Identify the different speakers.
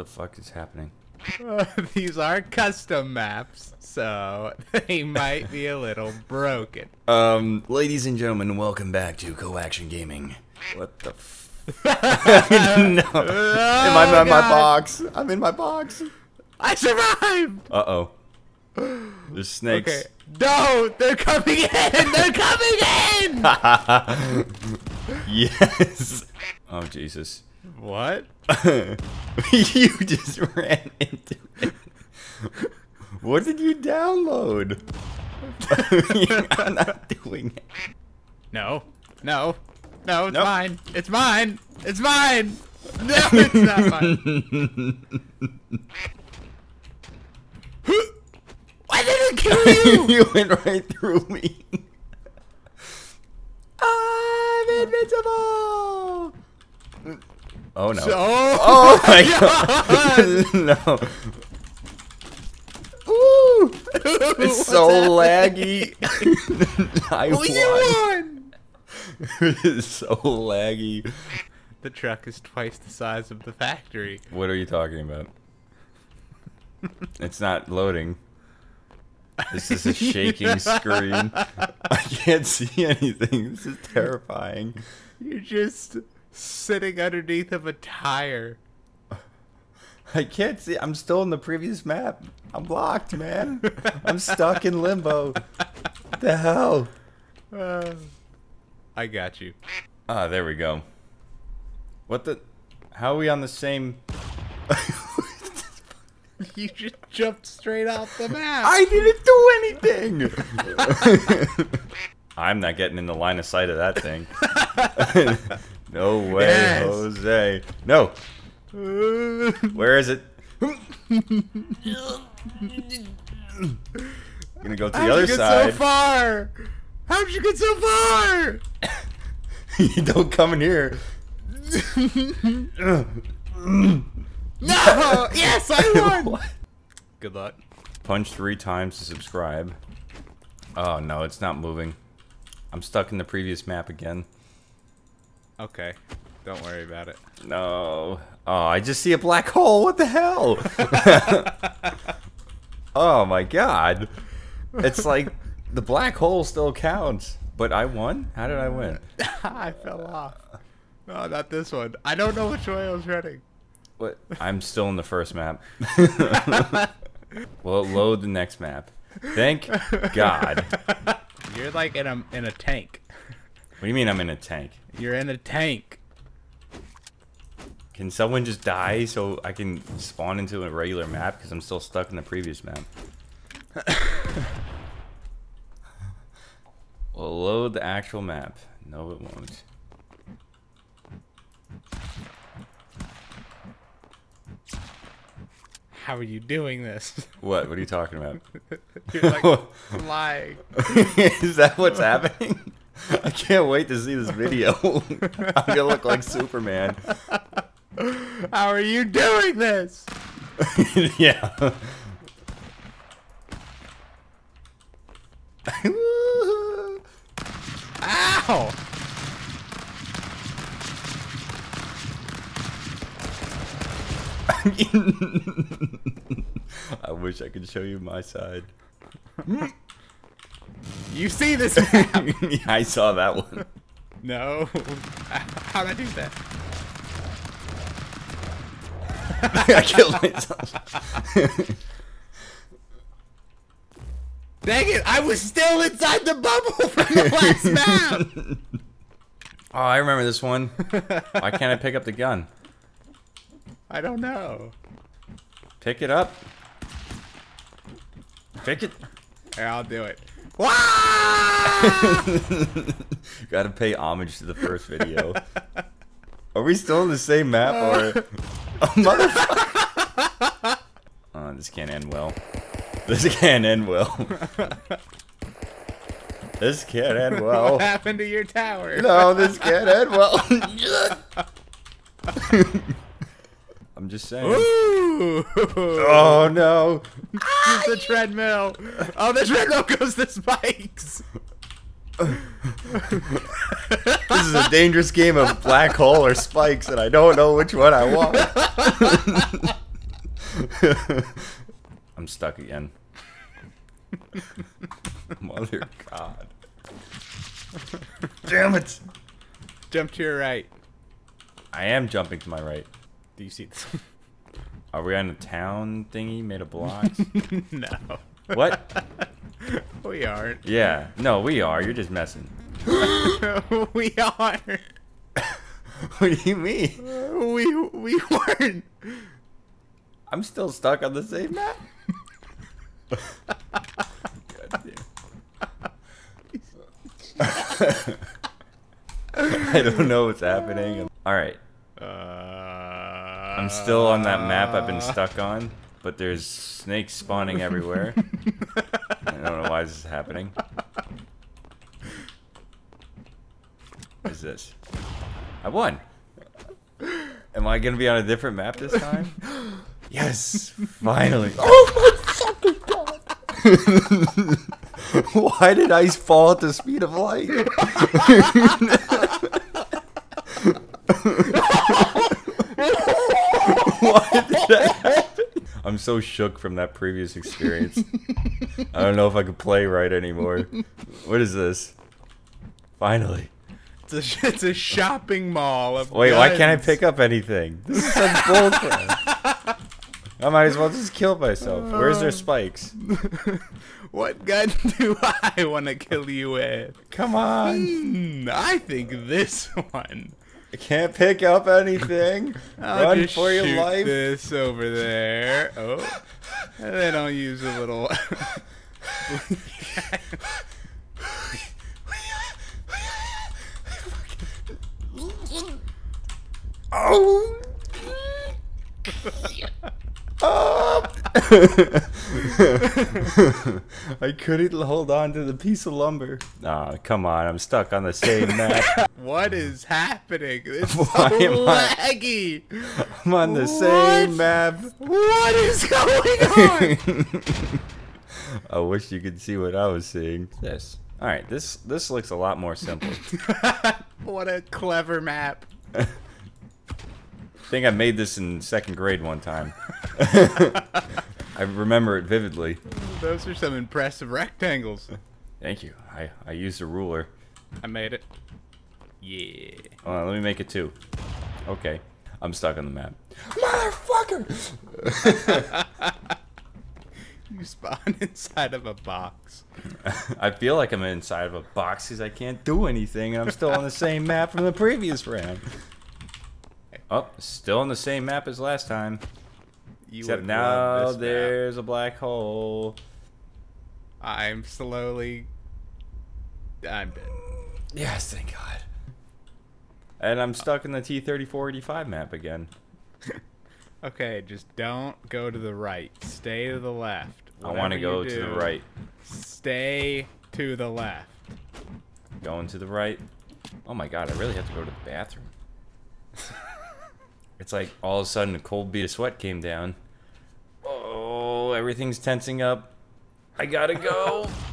Speaker 1: the fuck is happening?
Speaker 2: These are custom maps, so they might be a little broken.
Speaker 1: Um, ladies and gentlemen, welcome back to Coaction Gaming. What the f- No. Am I in my box? I'm in my box.
Speaker 2: I survived!
Speaker 1: Uh-oh. There's snakes.
Speaker 2: Okay. No! They're coming in! They're coming in!
Speaker 1: yes. Oh, Jesus.
Speaker 2: What?
Speaker 1: you just ran into it. What did you download? I'm not doing it.
Speaker 2: No. No. No, it's
Speaker 1: Nope.
Speaker 2: mine. It's mine. It's mine. No, it's not mine. Why did it kill you?
Speaker 1: you went right through me. I'm invincible. Oh no.
Speaker 2: So-
Speaker 1: oh my god. no. Ooh. It's so laggy. I
Speaker 2: Oh, you won!
Speaker 1: it's so laggy.
Speaker 2: The truck is twice the size of the factory.
Speaker 1: What are you talking about? it's not loading. This is a shaking screen. I can't see anything. This is terrifying.
Speaker 2: You're just sitting underneath of a tire.
Speaker 1: I can't see. I'm still in the previous map. I'm blocked, man. I'm stuck in limbo. What the hell?
Speaker 2: Uh, I got you.
Speaker 1: Ah, there we go. What the? How are we on the same?
Speaker 2: You just jumped straight off the map.
Speaker 1: I didn't do anything. I'm not getting in the line of sight of that thing. No way,
Speaker 2: Yes.
Speaker 1: Jose. No. Where is it? I'm gonna go to the
Speaker 2: How'd
Speaker 1: other
Speaker 2: you get
Speaker 1: side.
Speaker 2: so far? How'd you get so far?
Speaker 1: you don't come in here.
Speaker 2: No! yes, I won! Good luck.
Speaker 1: Punch three times to subscribe. Oh no, it's not moving. I'm stuck in the previous map again.
Speaker 2: Okay. Don't worry about it.
Speaker 1: No. Oh, I just see a black hole. What the hell? oh my god. It's like the black hole still counts. But I won? How did I win?
Speaker 2: I fell off. No, not this one. I don't know which way I was running.
Speaker 1: What? I'm still in the first map. well, load the next map. Thank God.
Speaker 2: You're like in a in a tank.
Speaker 1: Do you mean I'm in a tank?
Speaker 2: You're in a tank.
Speaker 1: Can someone just die so I can spawn into a regular map? Because I'm still stuck in the previous map. we'll load the actual map. No, it won't.
Speaker 2: How are you doing this?
Speaker 1: What? What are you talking about?
Speaker 2: You're like flying.
Speaker 1: Is that what's happening? I can't wait to see this video. I'm gonna look like Superman.
Speaker 2: How are you doing this?
Speaker 1: yeah.
Speaker 2: Ow!
Speaker 1: I wish I could show you my side.
Speaker 2: You see this map?
Speaker 1: yeah, I saw that one.
Speaker 2: no. How'd I do that?
Speaker 1: I killed myself.
Speaker 2: Dang it! I was still inside the bubble from the last map.
Speaker 1: Oh, I remember this one. Why can't I pick up the gun?
Speaker 2: I don't know.
Speaker 1: Pick it up. Pick it.
Speaker 2: Here, I'll do it.
Speaker 1: Gotta pay homage to the first video. Are we still in the same map or? Uh. Oh, motherfucker! Oh, uh, this can't end well. This can't end well. This can't end well.
Speaker 2: what happened to your tower?
Speaker 1: No, this can't end well. I'm just saying.
Speaker 2: Ooh.
Speaker 1: Oh no.
Speaker 2: Use the treadmill. Oh, the treadmill goes to spikes.
Speaker 1: This is a dangerous game of black hole or spikes, and I don't know which one I want. I'm stuck again. Mother God. Damn it!
Speaker 2: Jump to your right.
Speaker 1: I am jumping to my right.
Speaker 2: Do you see this?
Speaker 1: Are we on a town thingy made of blocks?
Speaker 2: no.
Speaker 1: what?
Speaker 2: We aren't.
Speaker 1: Yeah. No, we are. You're just messing.
Speaker 2: we are.
Speaker 1: what do you mean?
Speaker 2: We we weren't.
Speaker 1: I'm still stuck on the same map. I don't know what's happening. All right.
Speaker 2: Uh,
Speaker 1: I'm still on that map I've been stuck on, but there's snakes spawning everywhere. I don't know why this is happening. What is this? I won. Am I gonna be on a different map this time? Yes, finally. Oh my fucking god! Why did ice fall at the speed of light? Why did that happen? I'm so shook from that previous experience. I don't know if I could play right anymore. What is this? Finally.
Speaker 2: It's a, it's a shopping mall of
Speaker 1: Wait, why can't I pick up anything? This is such bullcrap. I might as well just kill myself. Where's their spikes?
Speaker 2: What gun do I want to kill you with?
Speaker 1: Come on.
Speaker 2: Hmm, I think this one.
Speaker 1: I can't pick up anything.
Speaker 2: I'll
Speaker 1: Run
Speaker 2: just
Speaker 1: for your
Speaker 2: shoot
Speaker 1: life.
Speaker 2: this over there. Oh, and then I'll use a little.
Speaker 1: Oh. Up. I couldn't hold on to the piece of lumber. Nah, come on. I'm stuck on the same map.
Speaker 2: What is happening? It's so
Speaker 1: Why am
Speaker 2: laggy.
Speaker 1: I'm on the same map.
Speaker 2: What is going on?
Speaker 1: I wish you could see what I was seeing. This. All right, this this looks a lot more simple.
Speaker 2: what a clever map.
Speaker 1: I think I made this in second grade one time. I remember it vividly.
Speaker 2: Those are some impressive rectangles.
Speaker 1: Thank you. I, I used a ruler.
Speaker 2: I made it. Yeah.
Speaker 1: Hold on, let me make it two. Okay. I'm stuck on the map. Motherfucker!
Speaker 2: You spawn inside of a box.
Speaker 1: I feel like I'm inside of a box because I can't do anything and I'm still on the same map from the previous round. Oh, still on the same map as last time.
Speaker 2: You
Speaker 1: Except now
Speaker 2: love this map.
Speaker 1: there's a black hole.
Speaker 2: I'm slowly. I'm dead.
Speaker 1: Yes, thank God. And I'm stuck in the T-3485 map again.
Speaker 2: Okay, just don't go to the right. Stay to the left.
Speaker 1: I want to go
Speaker 2: you
Speaker 1: to the right.
Speaker 2: Stay to the left.
Speaker 1: Going to the right. Oh my god, I really have to go to the bathroom. it's like all of a sudden a cold bead of sweat came down. Oh, everything's tensing up. I gotta go.